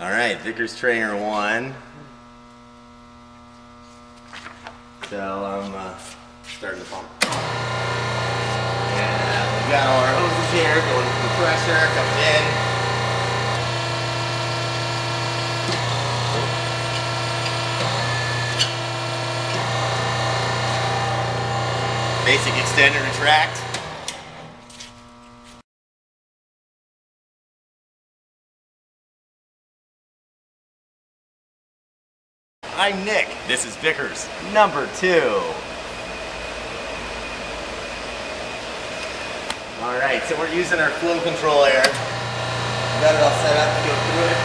All right, Vickers Trainer one. So I'm uh, starting the pump. And we've got all our hoses here going to the pressure, comes in. Basic extend and retract. I'm Nick. This is Vickers, number two. All right, so we're using our flow control air. We've got it all set up to go through it.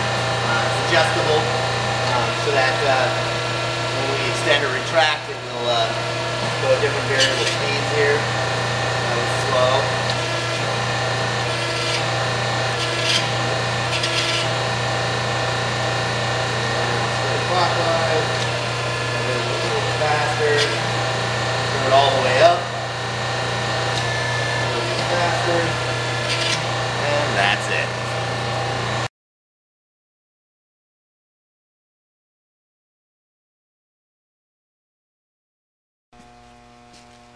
Uh, it's adjustable um, so that uh, when we extend or retract, it will uh, go at different variable speeds here. Nice slow. clockwise, and then a little faster, bring it all the way up, a little bit faster, and that's it.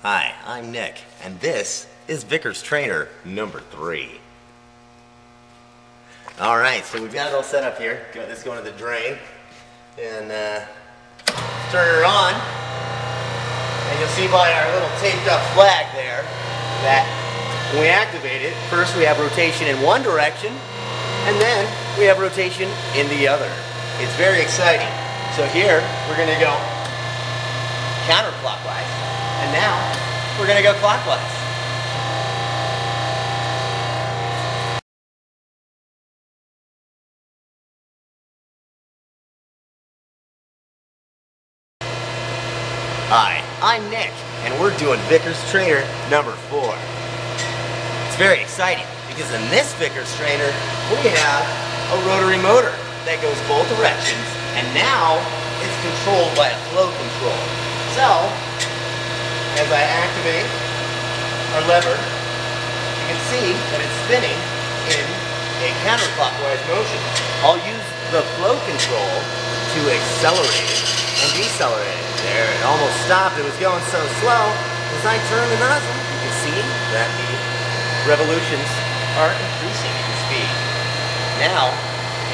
Hi, I'm Nick, and this is Vickers Trainer number three. All right, so we've got it all set up here. Got this going to the drain and uh, turn her on. And you'll see by our little taped up flag there that when we activate it, first we have rotation in one direction, and then we have rotation in the other. It's very exciting. So here, we're gonna go counterclockwise, and now we're gonna go clockwise. Hi, I'm Nick, and we're doing Vickers Trainer number four. It's very exciting because in this Vickers Trainer, we have a rotary motor that goes both directions, and now it's controlled by a flow control. So, activate our lever, you can see that it's spinning in a counterclockwise motion. I'll use the flow control to accelerate it and decelerate it there. It almost stopped. It was going so slow. As I turn the nozzle, you can see that the revolutions are increasing in speed. Now,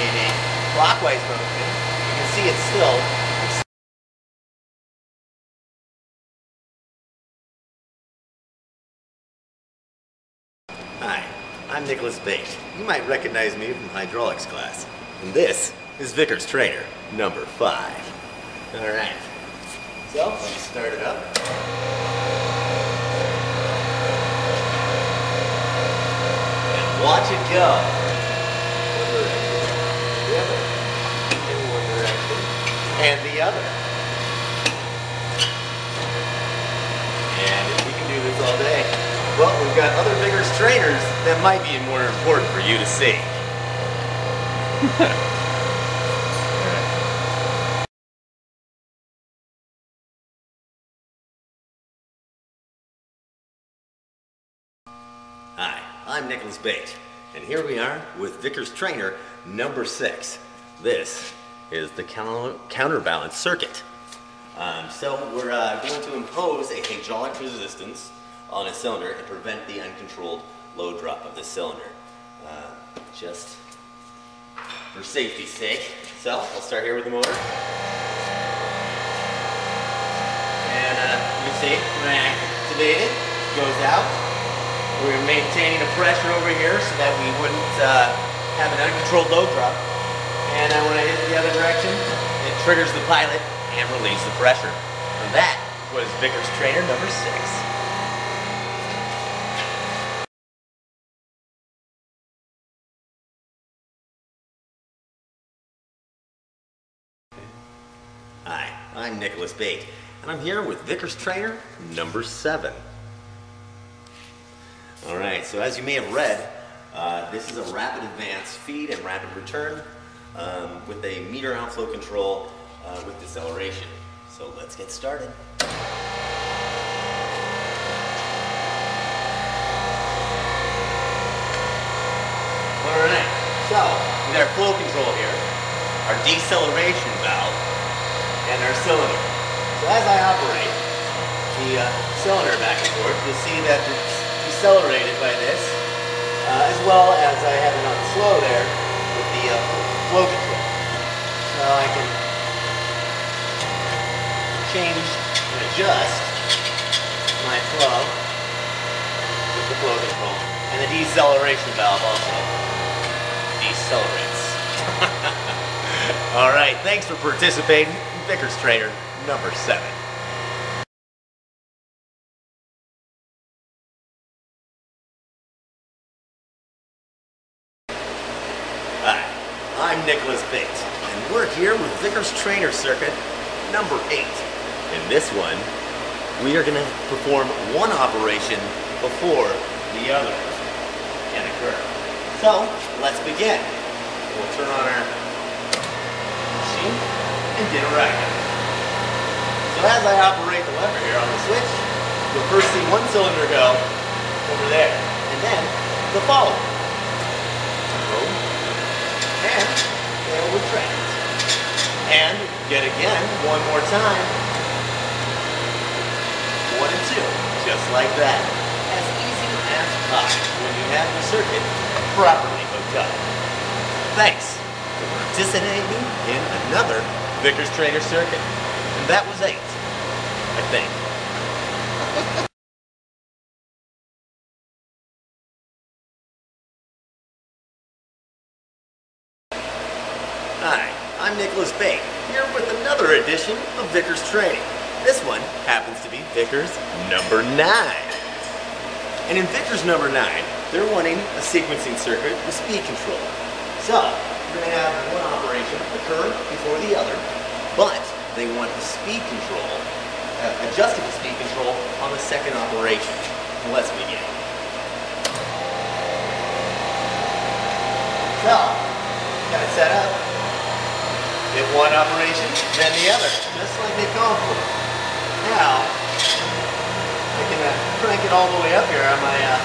in a clockwise motion, you can see it's still I'm Nicholas Bate. You might recognize me from hydraulics class. And this is Vickers Trainer number five. All right. So, let me start it up. And watch it go. And the other. And we can do this all day. Well, we've other Vickers trainers that might be more important for you to see. Hi, I'm Nicholas Bate, and here we are with Vickers Trainer number six. This is the counterbalance circuit. Um, so we're uh, going to impose a hydraulic resistance on a cylinder and prevent the uncontrolled load drop of the cylinder. Uh, just for safety's sake. So I'll start here with the motor. And uh, you see when I activate it, it goes out. We're maintaining the pressure over here so that we wouldn't uh, have an uncontrolled load drop. And uh, when I hit the other direction, it triggers the pilot and relieves the pressure. And that was Vickers Trainer number six. I'm Nicholas Bate, and I'm here with Vickers Trainer number seven. All right, so as you may have read, uh, this is a rapid advance feed and rapid return um, with a meter outflow control uh, with deceleration. So let's get started. All right, so with our flow control here, our deceleration valve, and our cylinder. So as I operate the uh, cylinder back and forth, you'll see that it's decelerated by this, uh, as well as I have it on slow there with the uh, flow control. So I can change and adjust my flow with the flow control. And the deceleration valve also decelerates. All right, thanks for participating Vickers Trainer number seven. Hi, I'm Nicholas Bates, and we're here with Vickers Trainer Circuit number eight. In this one, we are going to perform one operation before the other can occur. So, let's begin. We'll turn on our and get it right. So as I operate the lever here on the switch, you'll first see one cylinder go over there, and then the following. Go, and there we track. And yet again, one more time, one and two, just like that. As easy as pie when you have the circuit properly hooked up. Thanks participating in another Vickers Trainer circuit. And that was eight, I think. Hi, I'm Nicholas Bate, here with another edition of Vickers Training. This one happens to be Vickers number nine. And in Vickers number nine, they're wanting a sequencing circuit with speed control. So, you're going to have one before the other, but they want the speed control, uh, adjustable speed control on the second operation. Let's begin. So, got it set up. Hit one operation, then the other, just like they called for. Now, I can uh, crank it all the way up here on my uh,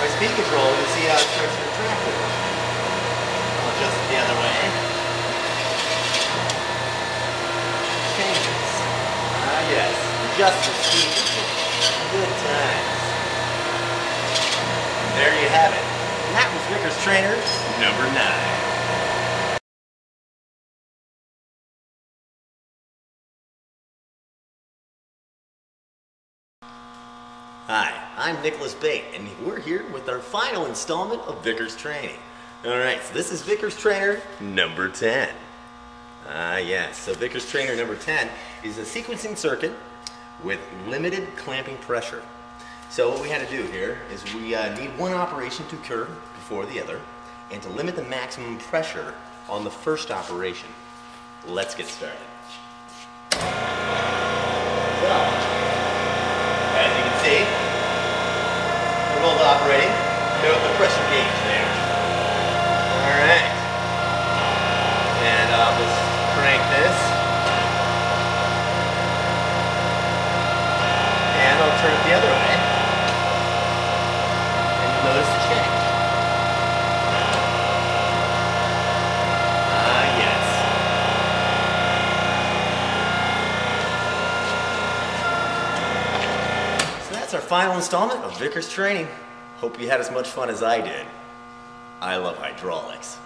my speed control. You'll see how it starts to retract it. I'll adjust it the other way. Changes. Ah yes, adjust the speed. Good times. There you have it. And that was Vickers Trainer number nine. Hi, I'm Nicholas Bate, and we're here with our final installment of Vickers Training. All right, so this is Vickers Trainer number 10. Ah, yes, so Vickers Trainer number 10 is a sequencing circuit with limited clamping pressure. So what we had to do here is we uh, need one operation to occur before the other, and to limit the maximum pressure on the first operation. Let's get started. So, as you can see, we're both operating. Note the pressure gauge there. Alright. And I'll just crank this. And I'll turn it the other way. And you'll notice the change. Ah, yes. So that's our final installment of Vickers Training. Hope you had as much fun as I did. I love hydraulics.